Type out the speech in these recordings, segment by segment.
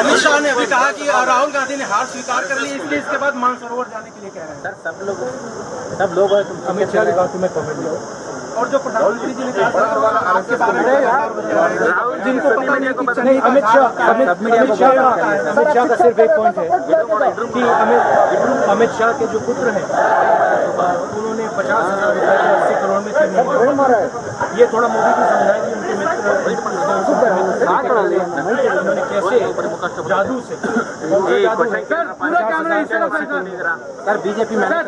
अमित शाह ने अभी कहा कि राहुल गांधी ने हार स्वीकार कर ली इसलिए इसके बाद मानसरोवर जाने के लिए कह रहे हैं। सर सब लोग सब लोग हैं तुम अमित शाह की बात में कमेंट दिया। और जो प्रधानमंत्री जी ने कहा था आपके बारे में राहुल जिनको पता नहीं कि नहीं अमित शाह अमित अमित शाह का अमित शाह का सिर्फ़ एक पॉइंट है। कि अमित अमित शाह के जो पुत्र हैं उन्होंने पचास हज़ार रुपए अस्सी करोड़ में ये थोड़ा मोदी कि है है सर बीजेपी है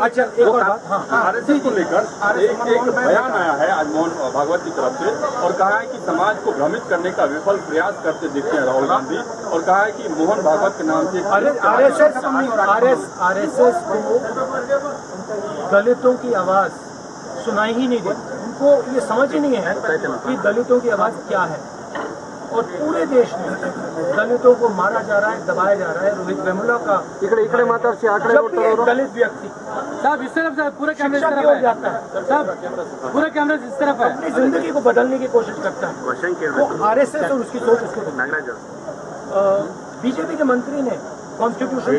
अच्छा और हाँ आरएसएस को लेकर एक बयान आया है आज मोहन भागवत की तरफ़ से और कहा है कि समाज को भ्रमित करने का विफल प्रयास करते दिखते हैं राहुल गांधी और कहा है कि मोहन भागवत के नाम से R S S R S R S S को दलितों की आवाज़ सुनाई ही नहीं देती उनको ये समझ ही नहीं है कि दलितों की आवाज़ क्या है। और पूरे देश में दलितों को मारा जा रहा है दबाया जा रहा है। रोहित वेमुला का इकडे इकडे आकडे जब भी एक दलित व्यक्ति साहब इस तरफ़ से पूरा कैमरा इस तरफ़ है। जाता है। साहब पूरा कैमरा इस तरफ़ है। अपनी ज़िंदगी को बदलने की कोशिश करता है। वो आरएसएस और उसकी सोच उसको बीजेपी के मंत्री ने कॉन्स्टिट्यूशन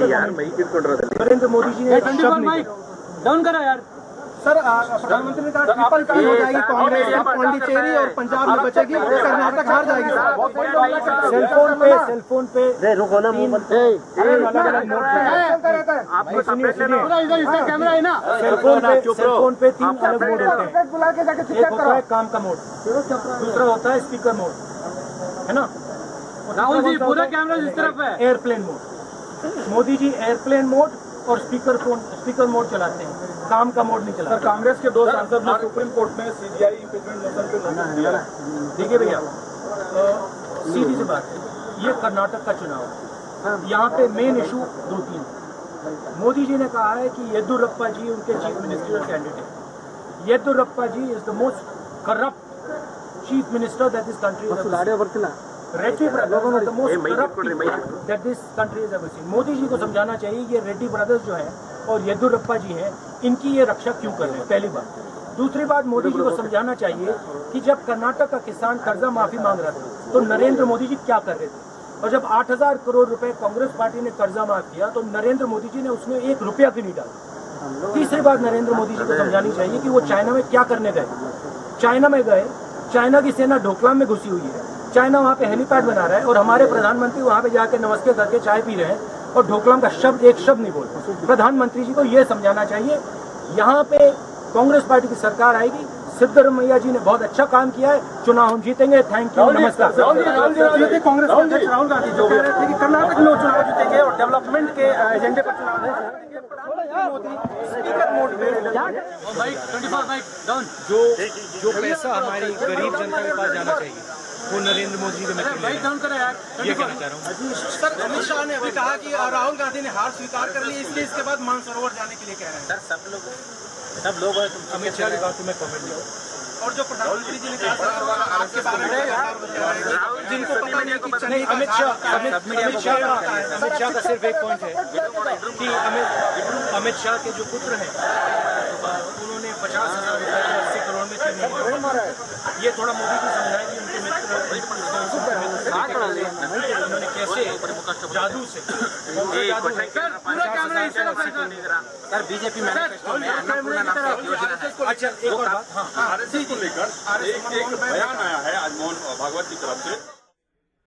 नरेंद्र मोदी जी ने डाउन करा यार। सर प्रधानमंत्री ने कहा ट्रिपल टर्न हो जाएगी कांग्रेस अब पांडिचेरी और पंजाब में बचेगी कर्नाटक हार जाएगी सेलफोन पे सेलफोन पे रुको ना इसका कैमरा है ना? सेलफोन पे सेलफोन पे तीन अलग मोड होते हैं। एक होता है काम का मोड। दूसरा होता है स्पीकर मोड। है ना? राहुल जी पूरा कैमरा इस तरफ़ है? Airplane mode. Modi ji airplane mode और स्पीकर फ़ोन स्पीकर मोड चलाते हैं। काम का मोड नहीं चलाते कांग्रेस के दो सांसद ने सुप्रीम कोर्ट में सीबीआई इम्पीचमेंट मोशन पे नोटिस दिया। है देखिए भैया सीधी सी बात है ये कर्नाटक का चुनाव है। यहाँ पे मेन इशू दो तीन मोदी जी ने कहा है कि येदुरप्पा जी उनके chief minister candidate Yeddyurappa ji is the most corrupt chief minister that this country Reddy brothers the most corrupt that this country Modi ji को समझाना चाहिए ये रेड्डी ब्रदर्स जो है और येदुरप्पा जी हैं इनकी ये रक्षा क्यों कर रहे हैं? पहली बात। दूसरी बात मोदी जी को समझाना चाहिए कि जब कर्नाटक का किसान कर्जा माफ़ी मांग रहा था तो नरेंद्र मोदी जी क्या कर रहे थे? और जब 8000 करोड़ रुपए कांग्रेस पार्टी ने कर्जा माफ़ किया तो नरेंद्र मोदी जी ने उसमें एक रुपया भी नहीं डाला। तीसरी बात नरेंद्र मोदी जी को समझानी चाहिए कि वो चाइना में क्या करने गए? चाइना में गए चाइना की सेना ढोकलाम में घुसी हुई है। चाइना वहाँ पे हेलीपैड बना रहा है और हमारे प्रधानमंत्री वहाँ पे जाकर नमस्ते करके चाय पी रहे हैं। और ढोकलाम का शब्द एक शब्द नहीं बोल प्रधानमंत्री जी को यह समझाना चाहिए यहाँ पे कांग्रेस पार्टी की सरकार आएगी। सिद्धरमैया जी ने बहुत अच्छा काम किया है चुनाव हम जीतेंगे। थैंक यू नमस्कार। कांग्रेस अध्यक्ष राहुल गांधी जो कह रहे थे कि कर्नाटक में चुनाव जीतेंगे और डेवलपमेंट के एजेंडे पर चुनाव जो जो पैसा हमारी गरीब जनता के पास जाना चाहिए। वो नरेंद्र मोदी जी को मैं माइक डाउन करो यार। ये कहना चाह रहा हूँ। सर अमित शाह ने अभी कहा कि राहुल गांधी ने हार स्वीकार कर ली इसलिए इसके बाद मानसरोवर जाने के लिए कह रहे हैं। सर सब लोग सब लोग हैं तुम अमित शाह की बात में कमेंट दिया और जो प्रधानमंत्री जी ने कहा था आपके बारे में जिनको पता नहीं कि नहीं अमित शाह अमित अमित शाह का अमित शाह का सिर्फ़ एक पॉइंट है कि अमित अमित शाह के जो पुत्र हैं उन्होंने पचास हज़ार रुपए अस्सी करोड़ में ये थोड़ा मोदी को समझाएँ कि जादू बीजेपी मैनिफेस्टो में नाम की लेकर एक बयान आया है आज मोहन भागवत की तरफ़ से।